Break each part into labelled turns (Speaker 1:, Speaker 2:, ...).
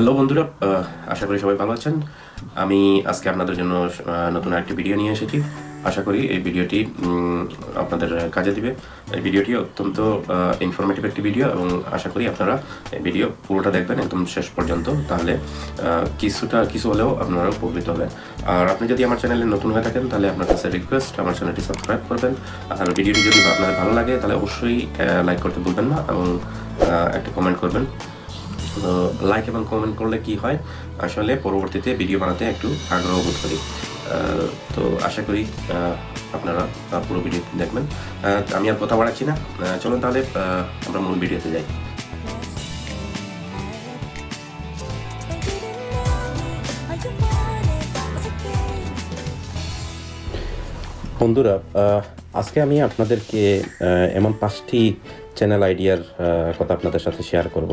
Speaker 1: Hello বন্ধুরা আশা করি সবাই ভালো আছেন। আমি আজকে আপনাদের জন্য নতুন একটি ভিডিও নিয়ে এসেছি। আশা করি এই ভিডিওটি আপনাদের কাজে দিবে। এই ভিডিওটি অত্যন্ত ইনফরমেটিভ একটি ভিডিও এবং আশা করি আপনারা এই ভিডিও পুরোটা দেখবেন একদম শেষ পর্যন্ত। তাহলে কিছুটা, কিছু হলেও আপনারা উপকৃত হবেন। আর আপনি যদি আমার চ্যানেলে নতুন হয়ে থাকেন, তাহলে আপনার কাছে রিকোয়েস্ট আমার চ্যানেলটি সাবস্ক্রাইব করবেন। আর ভিডিওটি যদি আপনাদের ভালো লাগে, তাহলে অবশ্যই লাইক করতে ভুলবেন না এবং একটা কমেন্ট করবেন। লাইক এবং কমেন্ট করলে কি হয়? আসলে পরবর্তীতে ভিডিও বানাতে একটু আগ্রহ বোধ করি। আহ, তো আশা করি আপনারা পুরো ভিডিও দেখবেন। আহ, আমি আর কথা বাড়াচ্ছি না। আহ, চলুন তাহলে আমরা মূল ভিডিওতে যাই। বন্ধুরা আহ, আজকে আমি আপনাদেরকে এমন পাঁচটি চ্যানেল আইডিয়ার কথা আপনাদের সাথে শেয়ার করব।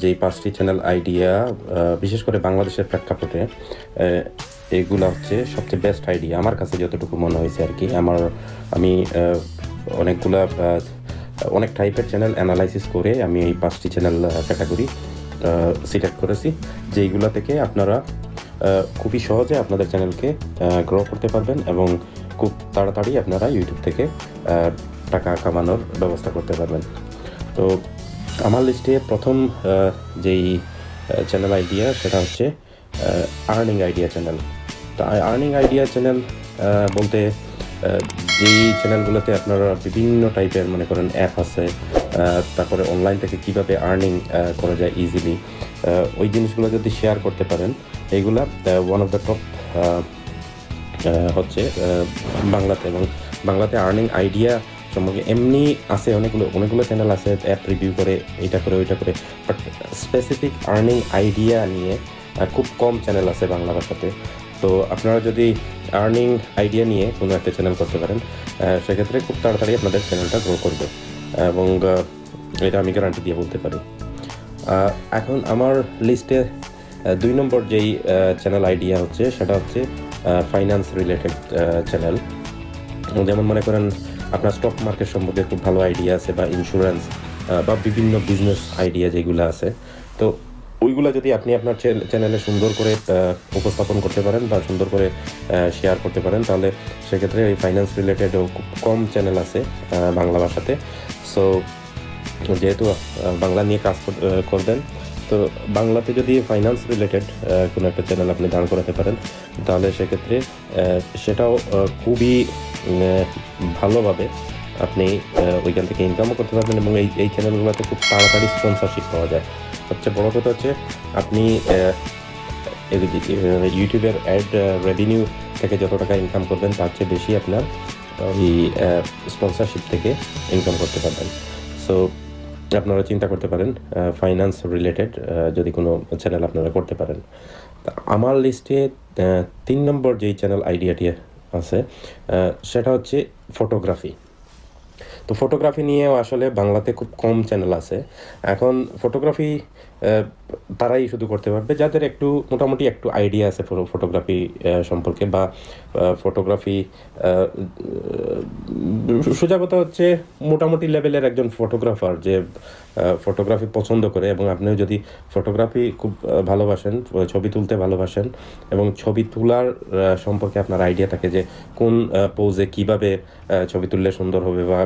Speaker 1: যেই পাঁচটি চ্যানেল আইডিয়া বিশেষ করে বাংলাদেশের প্রেক্ষাপটে এগুলা হচ্ছে সবচেয়ে বেস্ট আইডিয়া আমার কাছে যতটুকু মনে হয়েছে আর কি, আমার, আমি অনেকগুলা অনেক টাইপের চ্যানেল অ্যানালাইসিস করে আমি এই পাঁচটি চ্যানেল ক্যাটাগরি সিলেক্ট করেছি, যেইগুলো থেকে আপনারা খুবই সহজে আপনাদের চ্যানেলকে গ্রো করতে পারবেন এবং খুব তাড়াতাড়ি আপনারা ইউটিউব থেকে টাকা কামানোর ব্যবস্থা করতে পারবেন। তো আমার লিস্টে প্রথম যেই চ্যানেল আইডিয়া সেটা হচ্ছে আর্নিং আইডিয়া চ্যানেল তো আর্নিং আইডিয়া চ্যানেল বলতে যেই চ্যানেলগুলোতে আপনারা বিভিন্ন টাইপের মনে করেন অ্যাপ আছে তারপরে অনলাইন থেকে কীভাবে আর্নিং করা যায় ইজিলি ওই জিনিসগুলো যদি শেয়ার করতে পারেন, এইগুলা ওয়ান অফ দ্য টপ হচ্ছে বাংলাতে এবং বাংলাতে আর্নিং আইডিয়া সম্পর্কে এমনি আছে অনেকগুলো অনেকগুলো চ্যানেল আছে অ্যাপ রিভিউ করে এটা করে, ওইটা করে বাট স্পেসিফিক আর্নিং আইডিয়া নিয়ে খুব কম চ্যানেল আছে বাংলা ভাষাতে। তো আপনারা যদি আর্নিং আইডিয়া নিয়ে কোনো একটা চ্যানেল করতে পারেন সেক্ষেত্রে খুব তাড়াতাড়ি আপনাদের চ্যানেলটা গ্রো করবে, এবং এটা আমি গ্যারান্টি দিয়ে বলতে পারি। এখন আমার লিস্টে দুই নম্বর যেই চ্যানেল আইডিয়া হচ্ছে, সেটা হচ্ছে ফাইন্যান্স রিলেটেড চ্যানেল যেমন মনে করেন, আপনার স্টক মার্কেট সম্পর্কে খুব ভালো আইডিয়া আছে বা ইন্স্যুরেন্স বা বিভিন্ন বিজনেস আইডিয়া যেগুলো আছে। তো ওইগুলো যদি আপনি আপনার চ্যানেলে সুন্দর করে উপস্থাপন করতে পারেন বা সুন্দর করে শেয়ার করতে পারেন, তাহলে সেক্ষেত্রে এই ফাইন্যান্স রিলেটেডও খুব কম চ্যানেল আছে বাংলা ভাষাতে। সো যেহেতু বাংলা নিয়ে কাজ কর- করবেন তো বাংলাতে যদি ফাইন্যান্স রিলেটেড কোনো একটা চ্যানেল আপনি দাঁড় করাতে পারেন, তাহলে সেক্ষেত্রে সেটাও খুবই ভালোভাবে আপনি ওইখান থেকে ইনকামও করতে পারবেন এবং এই এই চ্যানেলগুলোতে খুব তাড়াতাড়ি স্পন্সরশিপ পাওয়া যায়। সবচেয়ে বড় কথা হচ্ছে, আপনি ইউটিউবের অ্যাড রেভিনিউ থেকে যত টাকা ইনকাম করবেন, তার চেয়ে বেশি আপনার ওই স্পন্সরশিপ থেকে ইনকাম করতে পারবেন। সো আপনারা চিন্তা করতে পারেন ফাইন্যান্স রিলেটেড যদি কোনো চ্যানেল আপনারা করতে পারেন। আমার লিস্টে তিন নম্বর যেই চ্যানেল আইডিয়াটি আছে সেটা হচ্ছে ফটোগ্রাফি তো ফটোগ্রাফি নিয়েও আসলে বাংলাতে খুব কম চ্যানেল আছে। এখন ফটোগ্রাফি তারাই শুধু করতে পারবে। যাদের একটু, মোটামুটি একটু আইডিয়া আছে ফটোগ্রাফি সম্পর্কে বা ফটোগ্রাফি সোজা কথা হচ্ছে মোটামুটি লেভেলের একজন ফটোগ্রাফার যে ফটোগ্রাফি পছন্দ করে এবং আপনিও যদি ফটোগ্রাফি খুব ভালোবাসেন, ছবি তুলতে ভালোবাসেন এবং ছবি তোলার সম্পর্কে আপনার আইডিয়া থাকে যে, কোন পোজে কীভাবে ছবি তুললে সুন্দর হবে বা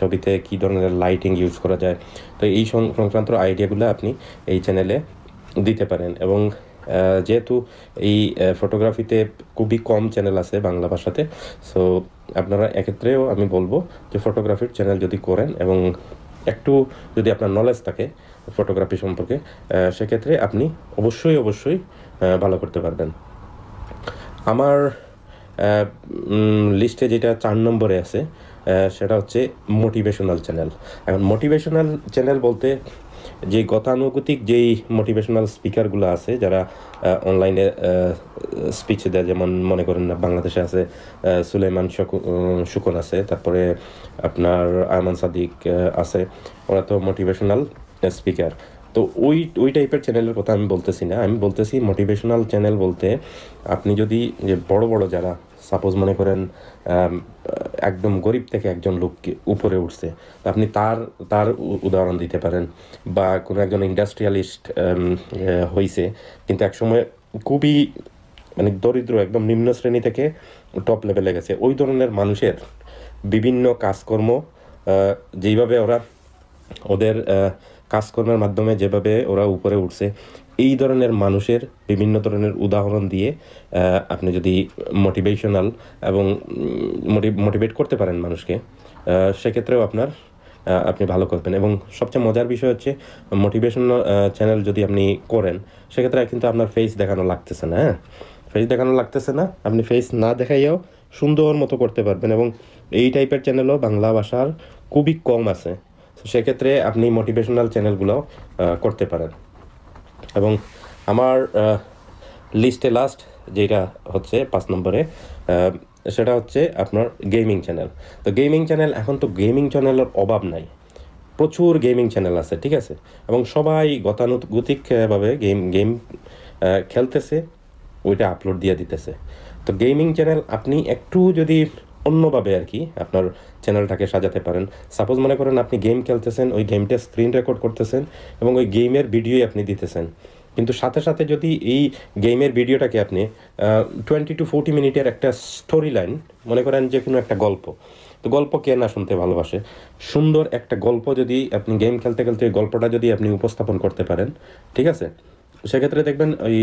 Speaker 1: ছবিতে কী ধরনের লাইটিং ইউজ করা যায় তো এই সংক্রান্ত আইডিয়াগুলো আপনি এই চ্যানেলে দিতে পারেন এবং যেহেতু এই ফটোগ্রাফিতে খুবই কম চ্যানেল আছে বাংলা ভাষাতে, সো আপনারা এক্ষেত্রেও আমি বলব যে ফটোগ্রাফির চ্যানেল যদি করেন এবং একটু যদি আপনার নলেজ থাকে ফটোগ্রাফি সম্পর্কে সেক্ষেত্রে আপনি অবশ্যই অবশ্যই ভালো করতে পারবেন। আমার লিস্টে যেটা চার নম্বরে আছে সেটা হচ্ছে মোটিভেশনাল চ্যানেল এখন মোটিভেশনাল চ্যানেল বলতে যে গতানুগতিক যেই মোটিভেশনাল স্পিকারগুলো আছে, যারা অনলাইনে স্পিচ দেয়, যেমন মনে করেন বাংলাদেশে আছে সুলেমান শুকন আছে, তারপরে আপনার আয়মান সাদিক আছে, ওরা তো মোটিভেশনাল স্পিকার তো ওই ওই টাইপের চ্যানেলের কথা আমি বলতেছি না, আমি বলতেছি মোটিভেশনাল চ্যানেল বলতে আপনি যদি, যে বড় বড় যারা সাপোজ মনে করেন একদম গরিব থেকে একজন লোককে উপরে উঠছে। আপনি তার তার উদাহরণ দিতে পারেন। বা কোনো একজন ইন্ডাস্ট্রিয়ালিস্ট হয়েছে কিন্তু একসময় খুবই মানে দরিদ্র, একদম নিম্ন শ্রেণি থেকে টপ লেভেলে গেছে। ওই ধরনের মানুষের বিভিন্ন কাজকর্ম যেইভাবে ওরা ওদের কাজকর্মের মাধ্যমে যেভাবে ওরা উপরে উঠছে এই ধরনের মানুষের বিভিন্ন ধরনের উদাহরণ দিয়ে আপনি যদি মোটিভেশনাল এবং মোটিভেট করতে পারেন মানুষকে সেক্ষেত্রেও আপনার আপনি ভালো করবেন। এবং সবচেয়ে মজার বিষয় হচ্ছে মোটিভেশনাল চ্যানেল যদি আপনি করেন, সেক্ষেত্রে কিন্তু আপনার ফেস দেখানো লাগতেছে না হ্যাঁ? ফেস দেখানো লাগতেছে না, আপনি ফেস না দেখাইয়াও সুন্দর মতো করতে পারবেন এবং এই টাইপের চ্যানেলও বাংলা ভাষার খুবই কম আছে। সেক্ষেত্রে আপনি মোটিভেশনাল চ্যানেলগুলো করতে পারেন। এবং আমার লিস্টে লাস্ট যেটা হচ্ছে পাঁচ নম্বরে সেটা হচ্ছে আপনার গেমিং চ্যানেল তো গেমিং চ্যানেল এখন তো গেমিং চ্যানেলের অভাব নাই। প্রচুর গেমিং চ্যানেল আছে, ঠিক আছে? এবং সবাই গতানুগতিকভাবে গেম গেম খেলতেছে, ওইটা আপলোড দিয়ে দিতেছে। তো গেমিং চ্যানেল আপনি একটু যদি অন্যভাবে আর কি আপনার চ্যানেলটাকে সাজাতে পারেন। সাপোজ মনে করেন আপনি গেম খেলতেছেন, ওই গেমটা স্ক্রিন রেকর্ড করতেছেন এবং ওই গেমের ভিডিওই আপনি দিতেছেন। কিন্তু সাথে সাথে যদি এই গেমের ভিডিওটাকে আপনি টোয়েন্টি টু ফোর্টি মিনিটের একটা স্টোরি লাইন মনে করেন যে কোনো একটা গল্প, তো গল্প কে না শুনতে ভালোবাসে? সুন্দর একটা গল্প যদি আপনি গেম খেলতে খেলতে ওই গল্পটা যদি আপনি উপস্থাপন করতে পারেন, ঠিক আছে? সেক্ষেত্রে দেখবেন ওই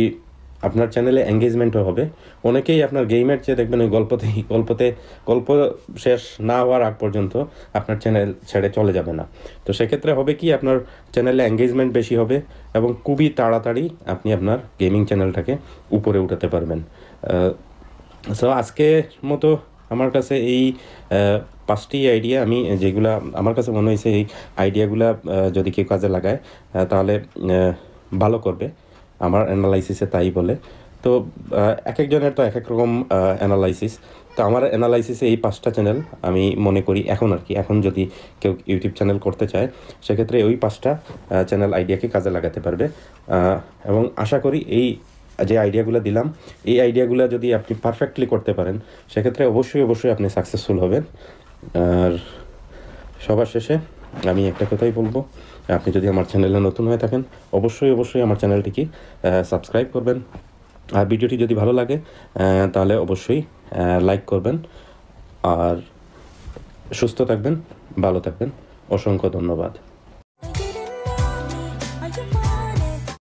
Speaker 1: আপনার চ্যানেলে এঙ্গেজমেন্টও হবে। অনেকেই আপনার গেমের চেয়ে দেখবেন ওই গল্পতে গল্পতে, গল্প শেষ না হওয়ার আগ পর্যন্ত আপনার চ্যানেল ছেড়ে চলে যাবে না। তো সেক্ষেত্রে হবে কি, আপনার চ্যানেলে এঙ্গেজমেন্ট বেশি হবে এবং খুবই তাড়াতাড়ি আপনি আপনার গেমিং চ্যানেলটাকে উপরে উঠাতে পারবেন। সো আজকে মতো আমার কাছে এই পাঁচটি আইডিয়া আমি যেগুলা, আমার কাছে মনে হয়েছে এই আইডিয়াগুলা যদি কেউ কাজে লাগায় তাহলে ভালো করবে। আমার অ্যানালাইসিসে তাই বলে। তো এক একজনের তো এক এক রকম অ্যানালাইসিস তো আমার অ্যানালাইসিসে এই পাঁচটা চ্যানেল আমি মনে করি এখন আর কি। এখন যদি কেউ ইউটিউব চ্যানেল করতে চায়, সেক্ষেত্রে ওই পাঁচটা চ্যানেল আইডিয়াকে কাজে লাগাতে পারবে। এবং আশা করি এই যে আইডিয়াগুলো দিলাম, এই আইডিয়াগুলো যদি আপনি পারফেক্টলি করতে পারেন, সেক্ষেত্রে অবশ্যই অবশ্যই আপনি সাকসেসফুল হবেন। আর সবার শেষে আমি একটা কথাই বলব। আপনি যদি আমার চ্যানেলে নতুন হয়ে থাকেন, অবশ্যই অবশ্যই আমার চ্যানেলটিকে সাবস্ক্রাইব করবেন। আর ভিডিওটি যদি ভালো লাগে তাহলে অবশ্যই লাইক করবেন। আর সুস্থ থাকবেন, ভালো থাকবেন। অসংখ্য ধন্যবাদ।